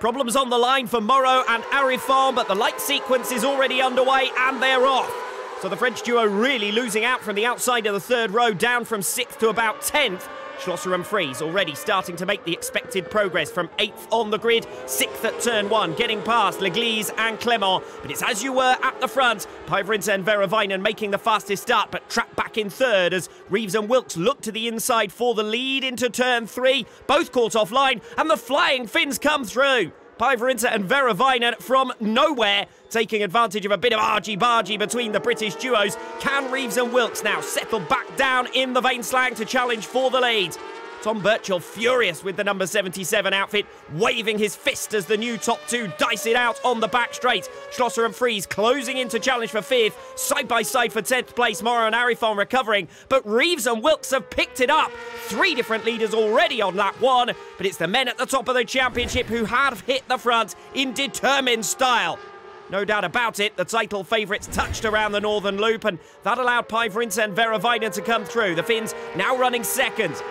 Problems on the line for Moreau and Arifon, but the light sequence is already underway and they're off. So the French duo really losing out from the outside of the third row, down from sixth to about tenth. Schlosser and Friese already starting to make the expected progress from 8th on the grid, 6th at turn 1, getting past Leglise and Clement. But it's as you were at the front. Päivärinta and Veravainen making the fastest start, but trapped back in third as Reeves and Wilkes look to the inside for the lead into turn 3. Both caught offline, and the Flying Finns come through. Päivärinta and Veravainen from nowhere, taking advantage of a bit of argy-bargy between the British duos. Can Reeves and Wilkes now settle back down in the Veenslang to challenge for the lead? Tom Birchall furious with the number 77 outfit, waving his fist as the new top two dice it out on the back straight. Schlosser and Friese closing in to challenge for fifth, side by side for 10th place. Moreau and Arifon recovering, but Reeves and Wilkes have picked it up. Three different leaders already on lap one, but it's the men at the top of the championship who have hit the front in determined style. No doubt about it, the title favourites touched around the northern loop, and that allowed Päivärinta and Veravainen to come through. The Finns now running second.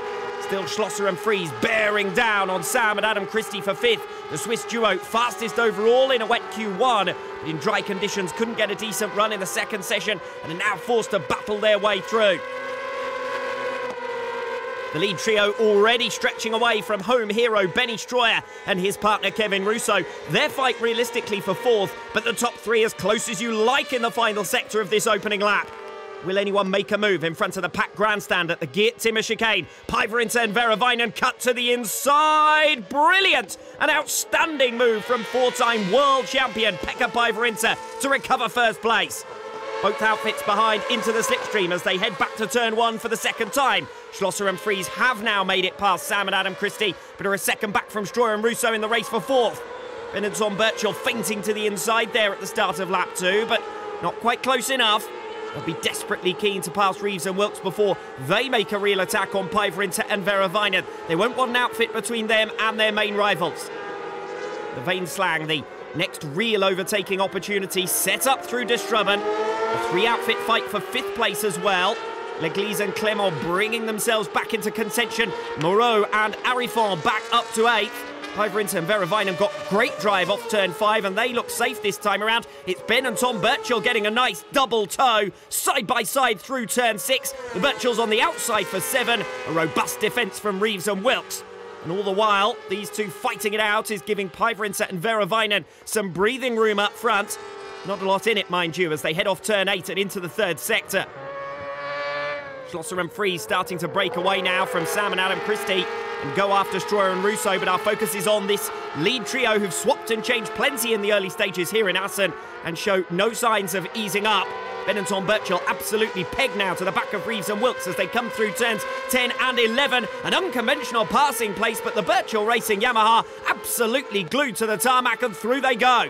Still Schlosser and Friese bearing down on Sam and Adam Christie for fifth. The Swiss duo fastest overall in a wet Q1, but in dry conditions couldn't get a decent run in the second session and are now forced to battle their way through. The lead trio already stretching away from home hero Bennie Streuer and his partner Kevin Rousseau. Their fight realistically for fourth, but the top three as close as you like in the final sector of this opening lap. Will anyone make a move in front of the packed grandstand at the Geert Timmer chicane? Päivärinta and Veravainen cut to the inside. Brilliant! An outstanding move from four-time world champion Pekka Päivärinta to recover first place. Both outfits behind into the slipstream as they head back to turn one for the second time. Schlosser and Friese have now made it past Sam and Adam Christie, but are a second back from Streuer and Rousseau in the race for fourth. Ben and Tom Birchall feinting to the inside there at the start of lap two, but not quite close enough. They'll be desperately keen to pass Reeves and Wilkes before they make a real attack on Päivärinta and Veravainen. They won't want an outfit between them and their main rivals. The Veenslang, the next real overtaking opportunity, set up through De Strubben. A three-outfit fight for fifth place as well. Leglise and Clement bringing themselves back into contention. Moreau and Arifon back up to eighth. Päivärinta and Veravainen got great drive off turn five, and they look safe this time around. It's Ben and Tom Birchall getting a nice double tow, side by side through turn six. The Birchalls on the outside for seven. A robust defence from Reeves and Wilkes. And all the while, these two fighting it out is giving Päivärinta and Veravainen some breathing room up front. Not a lot in it, mind you, as they head off turn eight and into the third sector. Schlosser and Friese starting to break away now from Sam and Adam Christie and go after Streuer and Rousseau, but our focus is on this lead trio who've swapped and changed plenty in the early stages here in Assen and show no signs of easing up. Ben and Tom Birchall absolutely pegged now to the back of Reeves and Wilkes as they come through turns 10 and 11. An unconventional passing place, but the Birchall Racing Yamaha absolutely glued to the tarmac and through they go.